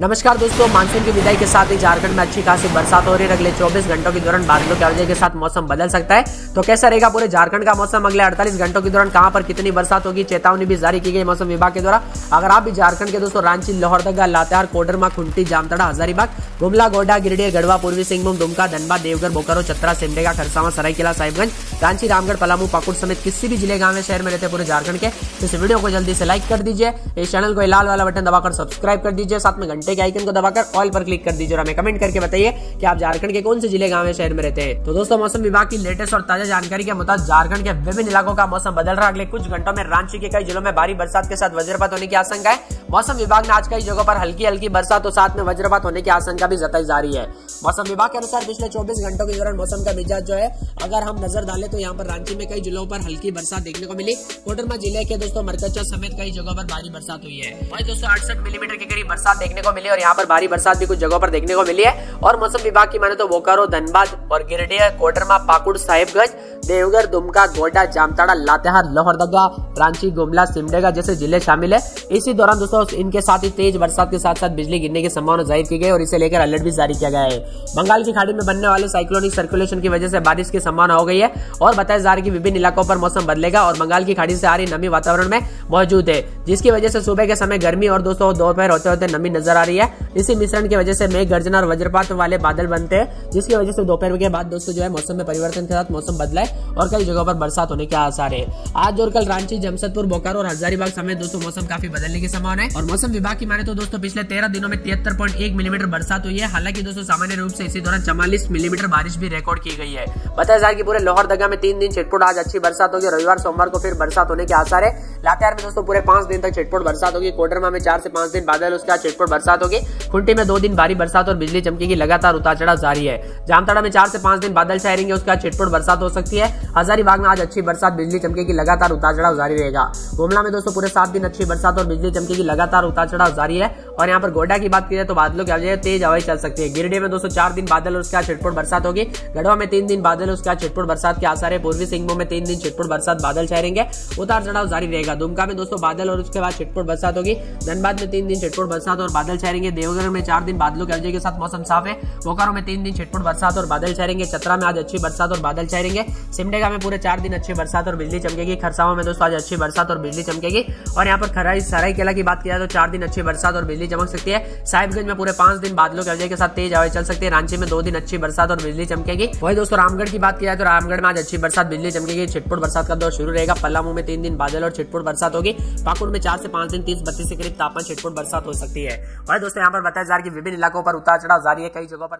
नमस्कार दोस्तों, मानसून की विदाई के साथ ही झारखंड में अच्छी खासी बरसात हो रही है। अगले 24 घंटों के दौरान बादलों की वजह के साथ मौसम बदल सकता है। तो कैसा रहेगा पूरे झारखंड का मौसम? अगले 48 घंटों के दौरान कहाँ पर कितनी बरसात होगी? चेतावनी भी जारी की गई मौसम विभाग के द्वारा। अगर आप भी झारखंड के दोस्तों, रांची लोहरदगा लातेहार, कोडरमा, खुंटी, जामतड़ा, हजारीबाग, गुमला, गोड्डा, गिरिडीह, गढ़वा, पूर्वी सिंहभूम, दुमका, धनबाद, देवघर, बोकारो, चतरा, सिमडेगा, खरसावा, सरायकेला, साहिबगंज, रांची, रामगढ़, पलामू, पाकुड़ समेत किसी भी ज़िले, गाँव में शहर में रहते पूरे झारखंड के। इस वीडियो को जल्दी से लाइक कर दीजिए। इस चैनल को लाल वाला बटन दबाकर सब्सक्राइब कर दीजिए। साथ में घंटे के आइकन को दबाकर ऑल पर क्लिक कर दीजिए और हमें कमेंट करके बताइए कि आप झारखंड के कौन से ज़िले गाँव शहर में रहते हैं। तो दोस्तों, मौसम विभाग की लेटेस्ट और ताज़ा जानकारी के मुताबिक झारखंड के विभिन्न इलाकों का मौसम बदल रहा है। अगले कुछ घंटों में रांची के कई जिलों में भारी बरसात के साथ वज्रपात होने की आशंका है। मौसम विभाग ने आज कई जगहों पर हल्की हल्की बरसात और साथ में वज्रपात होने की आशंका भी जताई जा रही है। मौसम विभाग के अनुसार पिछले 24 घंटों के दौरान मौसम का मिजाज जो है, अगर हम नज़र डालें तो यहाँ पर रांची में कई जिलों पर हल्की बरसात देखने को मिली। कोडरमा ज़िले के दोस्तों मरकच्चा समेत कई जगहों पर भारी बरसात हुई है। वही दोस्तों अड़सठ मिलीमीटर के करीब बरसात देखने को मिली और यहाँ पर भारी बरसात भी कुछ जगहों पर देखने को मिली है। और मौसम विभाग की माने तो बोकारो, धनबाद और गिरडीह कोडरमा, पाकुड़, साहिबगंज, देवघर, दुमका, गोड्डा, जामताड़ा, लातेहार, लोहरदगा, रांची, गुमला, सिमडेगा जैसे ज़िले शामिल है। इसी दौरान दोस्तों इनके साथ ही तेज बरसात के साथ साथ बिजली गिरने की संभावना ज़ाहिर की गई और इसे लेकर अलर्ट भी जारी किया गया है। बंगाल की खाड़ी में बनने वाले साइक्लोनिक सर्कुलेशन की वजह से बारिश की संभावना हो गई है और बताया जा रहा है कि विभिन्न इलाकों पर मौसम बदलेगा और बंगाल की खाड़ी से आ रही नमी वातावरण में मौजूद है, जिसकी वजह से सुबह के समय गर्मी और दोस्तों दोपहर होते होते नमी नज़र आ रही है। इसी मिश्रण की वजह से मेघ गर्जना और वज्रपात वाले बादल बनते हैं, जिसकी वजह से दोपहर के बाद दोस्तों जो है मौसम में परिवर्तन के साथ मौसम बदला है और कई जगहों पर बरसात होने के आसार है। आज और कल रांची, जमशेदपुर, बोकारो और हजारीबाग समेत दोस्तों मौसम काफ़ी बदलने की संभावना है। और मौसम विभाग की माने तो दोस्तों, पिछले तेरह दिनों में तिहत्तर पॉइंट एक मिलीमीटर बरसात हुई है। हालाँकि दोस्तों, सामान्य रूप से इसी दौरान चवालीस मिलीमीटर बारिश भी रिकॉर्ड की गई है। बताया जाए कि पूरे लोहरदगा में तीन दिन छिटपुट, आज अच्छी बरसात होगी। रविवार, सोमवार को फिर बरसात होने के आसार है। लातेहार में दोस्तों, पूरे पाँच दिन तक छिटपुट बरसात होगी। कोडरमा में चार से पाँच दिन बादल, उसके बाद छिटपुट बरसात होगी। खुंटी में दो दिन भारी बरसात और बिजली चमकी की लगातार उतार चढ़ाव जारी है। जामताड़ा में चार से पाँच दिन बादल छाए रहेंगे उसके बाद छिटपुट बरसात हो सकती है। हजारीबाग में आज अच्छी बरसात, बिजली चमकी की लगातार उतार चढ़ाव जारी रहेगा। गुमला में दोस्तों, पूरे सात दिन अच्छी बरसात और बिजली चमकी की लगातार उतार चढ़ाव जारी है। और यहाँ पर गोड्डा की बात की जाए तो बादलों की वजह तेज हवाई चल सकती है। गिरडे में दोस्तों चार दिन बादल और उसके बाद छिटपुट बरसात होगी। गढ़वा में तीन दिन बादल उसके बाद छिटपुट बरसात के आसार है। पूर्वी सिंहभूम में तीन दिन छिटपुट बरसात, बादल छाएँगे। उतार चढ़ाव जारी रहेगा। दुमका में दोस्तों बादल और उसके बाद छिटपुट बरसात होगी। धनबाद में तीन दिन छिटपुट बरसात और बादल छाएँगे। देवघर में चार दिन बादलों की वजह के साथ मौसम साफ़ है। बोकारो में तीन दिन छिटपुट बरसात और बादल छाएँगे। चतरा में आज अच्छी बरसात और बादल छाएँगे। सिमडेगा में पूरे चार दिन अच्छी बरसात और बिजली चमकेगी। खरसावा में दोस्तों आज अच्छी बरसात और बिजली चमकेगी। और यहाँ पर खराई सराई केला की बात किया तो चार दिन अच्छी बरसात और बिजली चमक सकती है। साहिबगंज में पूरे पाँच दिन बादलों के वजह के साथ तेज हवाएँ चल सकती है। रांची में दो दिन अच्छी बरसात और बिजली चमकेगी। वही दोस्तों, रामगढ़ की बात किया तो रामगढ़ में आज अच्छी बरसात, बिजली चमकेगी। छिटपुट बरसात का दौर शुरू रहेगा। पलामू में तीन दिन बादल और छिटपुट बरसात होगी। पाकुड़ में चार से पाँच दिन तीस बत्तीस के करीब तापमान छिटपुट बरसात हो सकती है। वही दोस्तों, यहाँ पर बताया जा रहा है कि विभिन्न इलाकों पर उतार चढ़ाव जारी है। कई जगहों पर